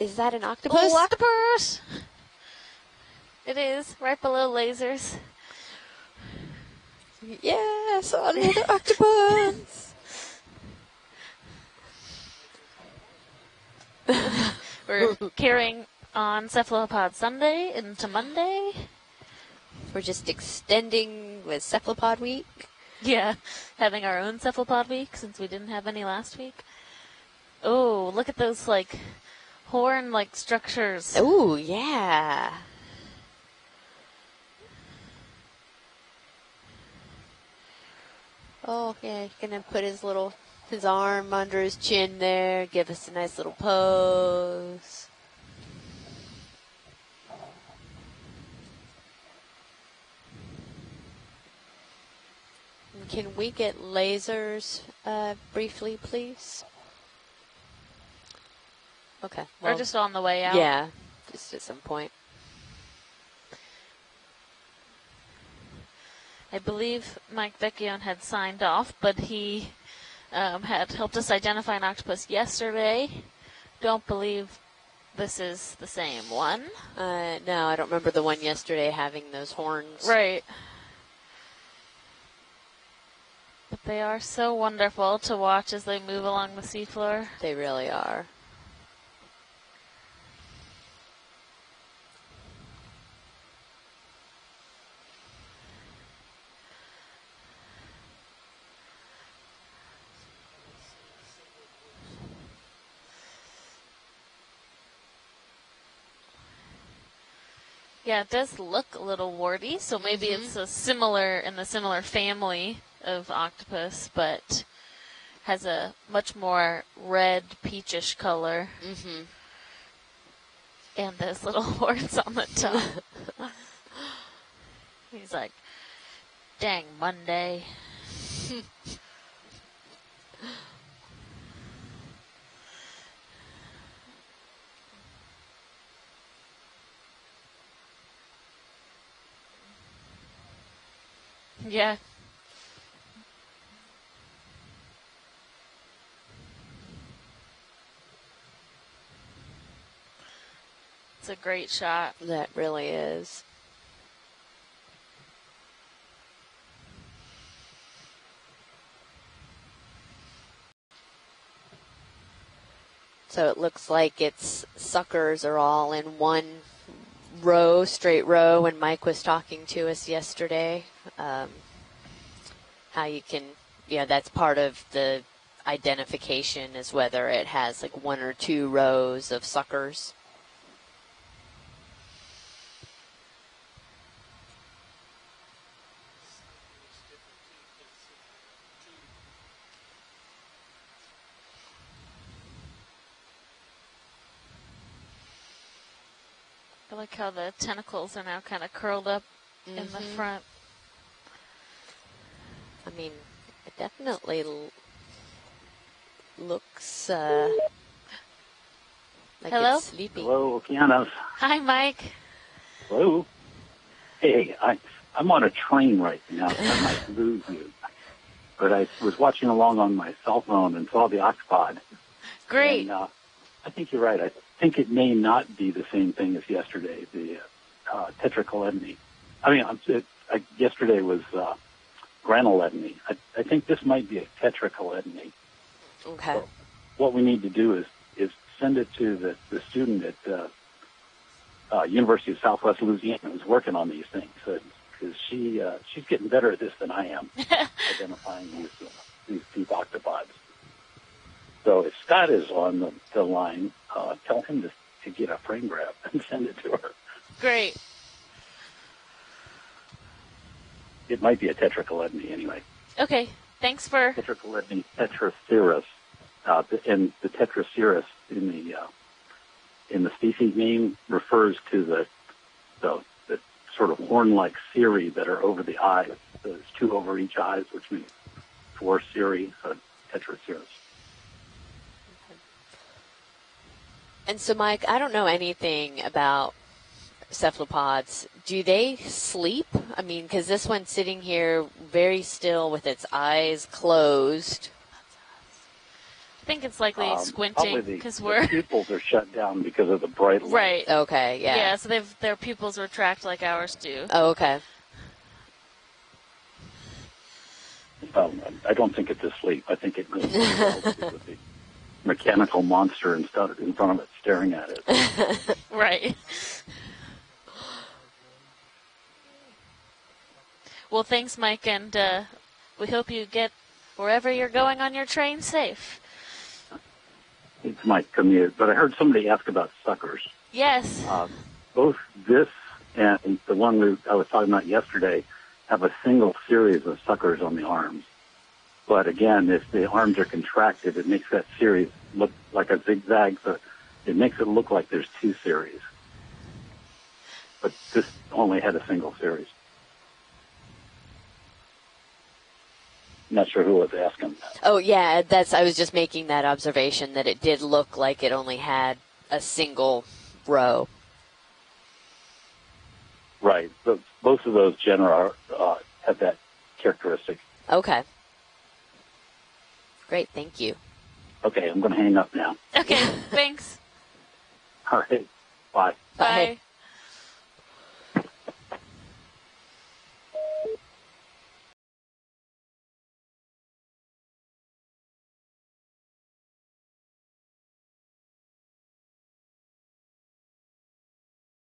is that an octopus? Oh, octopus! It is right below lasers. Yeah, saw another octopus. We're carrying on Cephalopod Sunday into Monday. We're just extending with cephalopod week. Yeah, having our own cephalopod week since we didn't have any last week. Oh, look at those like horn like structures. Oh, yeah. Oh, yeah, he's gonna put his little his arm under his chin there, give us a nice little pose. And Can we get lasers uh, briefly, please? Okay. We're just on the way out. yeah, just at some point. I believe Mike Vecchione had signed off, but he um, had helped us identify an octopus yesterday. Don't believe this is the same one. Uh, no, I don't remember the one yesterday having those horns. Right. But they are so wonderful to watch as they move along the seafloor. They really are. Yeah, it does look a little warty, so maybe it's a similar in the similar family of octopus, but has a much more red peachish color. Mm-hmm. And those little horns on the top. He's like, dang Monday. yeah. It's a great shot. That really is. So it looks like its suckers are all in one row, straight row. When Mike was talking to us yesterday, um, how you can, yeah, that's part of the identification is whether it has like one or two rows of suckers. Like how the tentacles are now kind of curled up in the Mhm. front. I mean, it definitely l- looks uh, like Hello? it's sleeping. Hello, Kiana. Hi, Mike. Hello. Hey, I, I'm on a train right now. so I might lose you. But I was watching along on my cell phone and saw the octopod. Great. And, uh, I think you're right. I think it may not be the same thing as yesterday, the uh, Tetracheledone. I mean, it, I, yesterday was uh, Graneledone. I, I think this might be a Tetracheledone. Okay. what we need to do is is send it to the, the student at uh, uh, University of Southwest Louisiana who's working on these things because she uh, she's getting better at this than I am identifying these uh, these deep octopods. So if Scott is on the, the line, uh, tell him to, to get a frame grab and send it to her. Great. It might be a Tetracheledone anyway. Okay. Thanks for. Tetracheledone tetracirrhus, uh, and the tetracirrhus in the uh, in the species name refers to the the, the sort of horn-like cirri that are over the eyes. There's two over each eyes, which means four cirri, so tetracirrhus. And so, Mike, I don't know anything about cephalopods. Do they sleep? I mean, because this one's sitting here very still with its eyes closed. I think it's likely Um, squinting because we're pupils are shut down because of the bright light. right. Okay, yeah. Yeah. so they've their pupils retract like ours do. Oh, okay. Um, I don't think it's asleep. I think it knows with the mechanical monster in, in front of it staring at it. Right. Well, thanks, Mike, and uh, we hope you get wherever you're going on your train safe. It's my commute. But I heard somebody ask about suckers. Yes. Uh, both this and the one we, I was talking about yesterday have a single series of suckers on the arms. But again, if the arms are contracted, it makes that series look like a zigzag. So it makes it look like there's two series. But this only had a single series. Not sure who was asking that. Oh, yeah, that's, I was just making that observation that it did look like it only had a single row. Right. But both of those genera uh, have that characteristic. Okay. Great, thank you. Okay, I'm going to hang up now. Okay. thanks. All right. Bye. Bye. Bye.